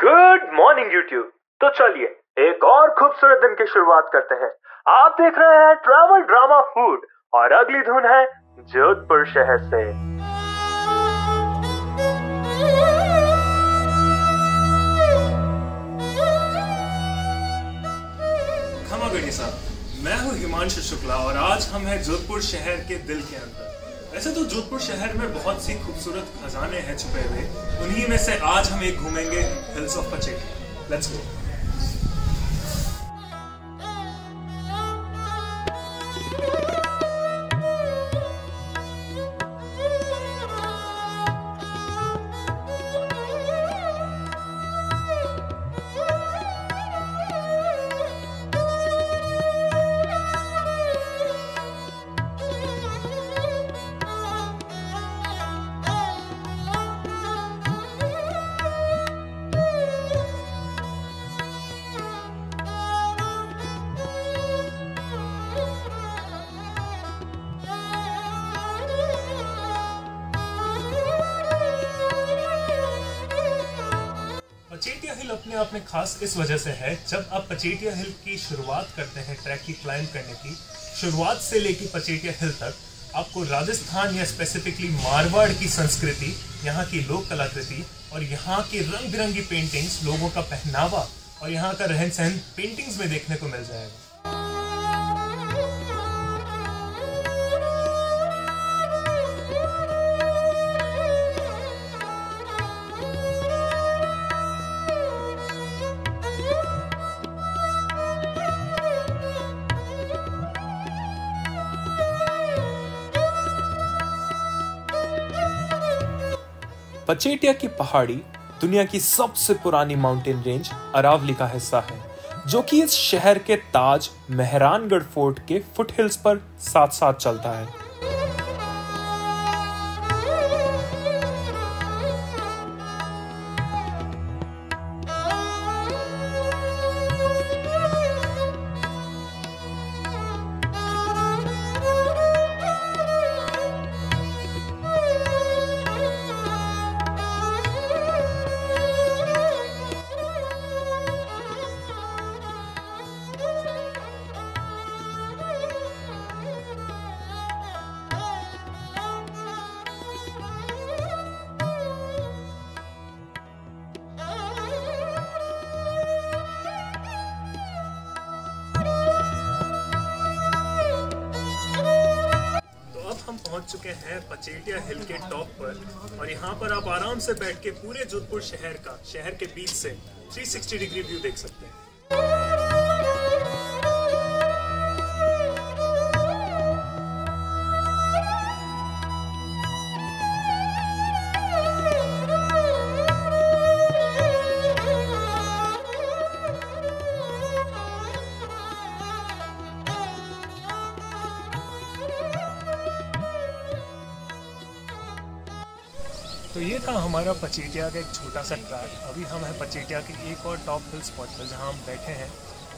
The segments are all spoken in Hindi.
गुड मॉर्निंग यूट्यूब तो चलिए, एक और खूबसूरत दिन की शुरुआत करते हैं। आप देख रहे हैं ट्रैवल ड्रामा फ़ूड और अगली धुन है जोधपुर शहर से। मैं हूँ हिमांशु शुक्ला और आज हम हैं जोधपुर शहर के दिल के अंदर। वैसे तो जोधपुर शहर में बहुत सी खूबसूरत खजाने हैं छुपे हुए। उन्हीं में से आज हम एक घूमेंगे hills of Pacheti let's go अपने आप में खास इस वजह से है, जब आप पचेटिया हिल की शुरुआत करते हैं ट्रैक की क्लाइंब करने की, शुरुआत से लेकर पचेटिया हिल तक, आपको राजस्थान या स्पेसिफिकली मारवाड़ की संस्कृति, यहाँ की लोक कलाकृति और यहाँ की रंग बिरंगी पेंटिंग्स लोगों का पहनावा, और यहाँ का रहन सहन पेंटिंग्स में देखने को मिल जाएगा। पचेटिया की पहाड़ी दुनिया की सबसे पुरानी माउंटेन रेंज अरावली का हिस्सा है, जो कि इस शहर के ताज मेहरानगढ़ फोर्ट के फुटहिल्स पर साथ साथ चलता है। पहुँच चुके हैं पचेटिया हिल के टॉप पर। और यहाँ पर आप आराम से बैठ के पूरे जोधपुर शहर का, शहर के बीच से 360 डिग्री व्यू देख सकते हैं। तो ये था हमारा पचेटिया का एक छोटा सा ट्रैक अभी हम हैं पचेटिया के एक और टॉप हिल स्पॉट पर, जहाँ हम बैठे हैं।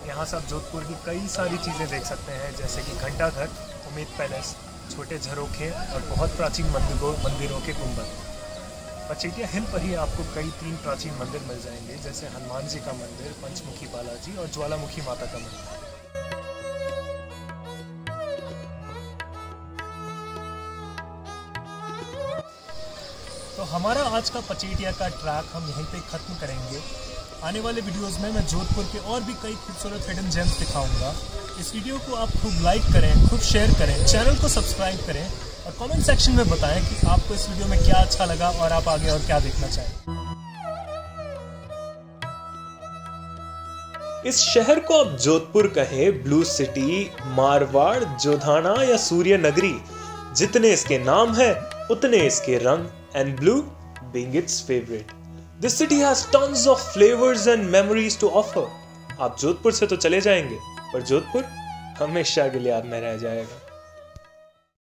यहाँ से आप जोधपुर की कई सारी चीज़ें देख सकते हैं, जैसे कि घंटा घर उम्मीद पैलेस, छोटे झरोखे और बहुत प्राचीन मंदिरों मंदिरों के गुंबद पचेटिया हिल पर ही आपको कई तीन प्राचीन मंदिर मिल जाएँगे, जैसे हनुमान जी का मंदिर, पंचमुखी बालाजी और ज्वालामुखी माता का मंदिर। तो हमारा आज का पचेटिया का ट्रैक हम यहीं पे ख़त्म करेंगे। आने वाले वीडियोस में मैं जोधपुर के और भी कई खूबसूरत हिडन जेम्स दिखाऊँगा। इस वीडियो को आप खूब लाइक करें, खूब शेयर करें चैनल को सब्सक्राइब करें और कमेंट सेक्शन में बताएँ कि आपको इस वीडियो में क्या अच्छा लगा और आप आगे और क्या देखना चाहें। इस शहर को आप जोधपुर कहे ब्लू सिटी मारवाड़, जोधाना या सूर्य नगरी जितने इसके नाम है उतने इसके रंग and blue being its favourite this city has tons of flavours and memories to offer आप जोधपुर से तो चले जाएँगे, पर जोधपुर हमेशा के लिए आप में रह जाएगा।